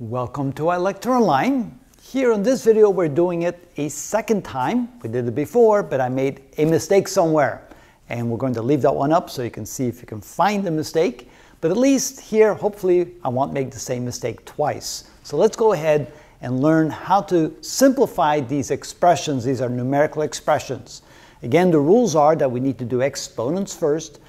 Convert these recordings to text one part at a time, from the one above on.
Welcome to ilectureonline. Here in this video we're doing it a second time. We did it before but I made a mistake somewhere and we're going to leave that one up so you can see if you can find the mistake. But at least here hopefully I won't make the same mistake twice. So let's go ahead and learn how to simplify these expressions. These are numerical expressions. Again the rules are that we need to do exponents first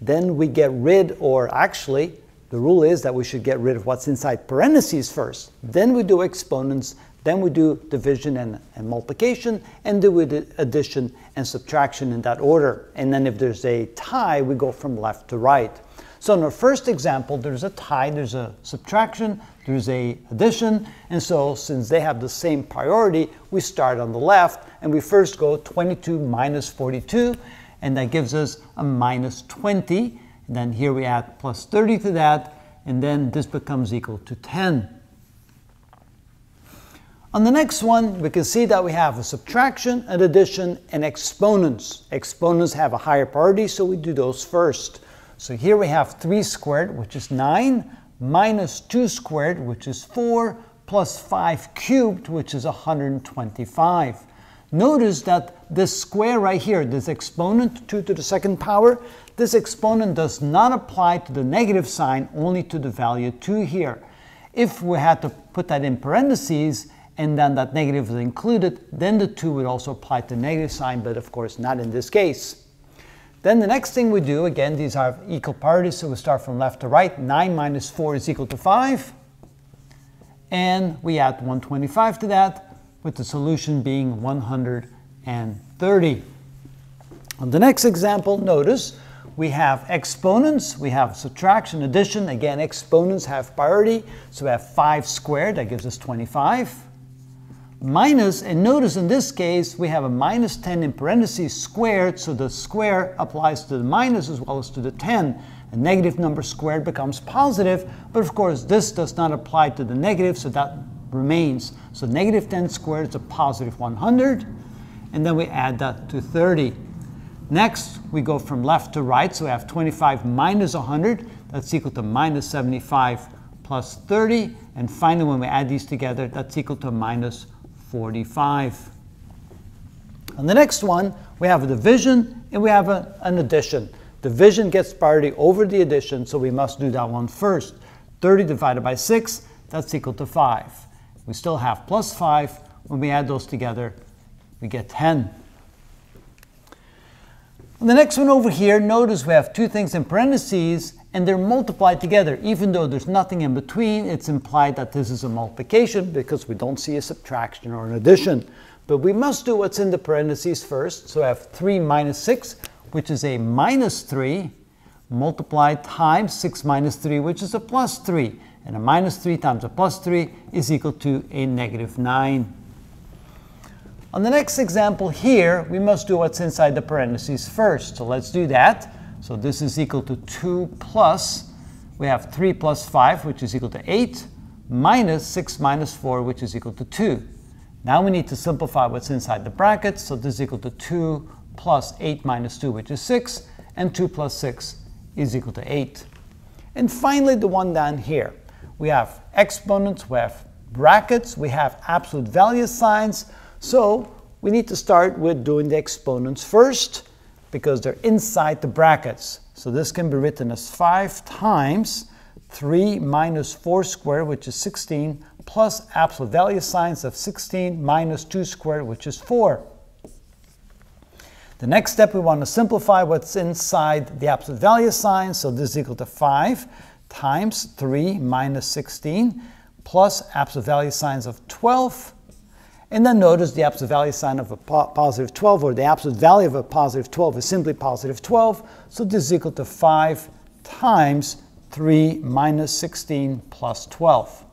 then we get rid or actually the rule is that we should get rid of what's inside parentheses first. Then we do exponents, then we do division and, and multiplication, and do addition and subtraction in that order. And then if there's a tie, we go from left to right. So in our first example, there's a tie, there's a subtraction, there's a addition, and so since they have the same priority, we start on the left, and we first go 22 minus 42, and that gives us a minus 20, then here we add plus 30 to that, and then this becomes equal to 10. On the next one, we can see that we have a subtraction, an addition, and exponents. Exponents have a higher priority, so we do those first. So here we have 3 squared, which is 9, minus 2 squared, which is 4, plus 5 cubed, which is 125. Notice that this square right here, this exponent, 2 to the second power, this exponent does not apply to the negative sign, only to the value 2 here. If we had to put that in parentheses, and then that negative is included, then the 2 would also apply to the negative sign, but of course not in this case. Then the next thing we do, again, these are equal parties, so we start from left to right. 9 minus 4 is equal to 5. And we add 125 to that, with the solution being 130. On the next example, notice we have exponents, we have subtraction, addition. Again, exponents have priority. So we have 5 squared, that gives us 25. Minus, and notice in this case, we have a minus 10 in parentheses squared, so the square applies to the minus as well as to the 10. A negative number squared becomes positive, but of course this does not apply to the negative, so that remains. So negative 10 squared is a positive 100, and then we add that to 30. Next, we go from left to right, so we have 25 minus 100, that's equal to minus 75 plus 30, and finally when we add these together, that's equal to minus 45. On the next one, we have a division and we have a, an addition. Division gets priority over the addition, so we must do that one first. 30 divided by 6, that's equal to 5. We still have plus 5. When we add those together, we get 10. On the next one over here, notice we have two things in parentheses and they're multiplied together. Even though there's nothing in between, it's implied that this is a multiplication because we don't see a subtraction or an addition. But we must do what's in the parentheses first. So I have 3 minus 6, which is a minus 3, multiplied times 6 minus 3, which is a plus 3. And a minus 3 times a plus 3 is equal to a negative 9. On the next example here, we must do what's inside the parentheses first. So let's do that. So this is equal to 2 plus, we have 3 plus 5, which is equal to 8, minus 6 minus 4, which is equal to 2. Now we need to simplify what's inside the brackets. So this is equal to 2 plus 8 minus 2, which is 6, and 2 plus 6 is equal to 8. And finally, the one down here. We have exponents, we have brackets, we have absolute value signs, so we need to start with doing the exponents first because they're inside the brackets. So this can be written as 5 times 3 minus 4 squared, which is 16, plus absolute value signs of 16 minus 2 squared, which is 4. The next step, we want to simplify what's inside the absolute value sign. So this is equal to 5 times 3 minus 16 plus absolute value signs of 12 and then notice the absolute value sign of a po positive 12, or the absolute value of a positive 12 is simply positive 12. So this is equal to 5 times 3 minus 16 plus 12.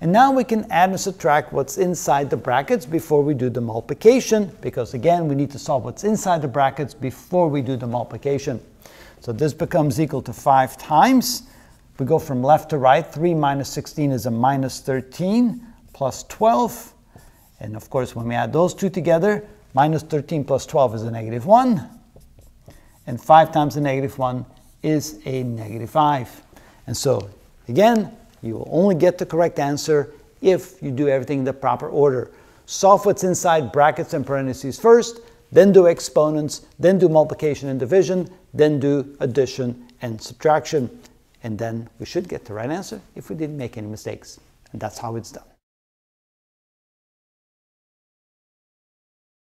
And now we can add and subtract what's inside the brackets before we do the multiplication, because again, we need to solve what's inside the brackets before we do the multiplication. So this becomes equal to 5 times. We go from left to right. 3 minus 16 is a minus 13 plus 12 and of course, when we add those two together, minus 13 plus 12 is a negative 1. And 5 times a negative 1 is a negative 5. And so, again, You will only get the correct answer if you do everything in the proper order. Solve what's inside brackets and parentheses first, then do exponents, then do multiplication and division, then do addition and subtraction. And then we should get the right answer if we didn't make any mistakes. And that's how it's done.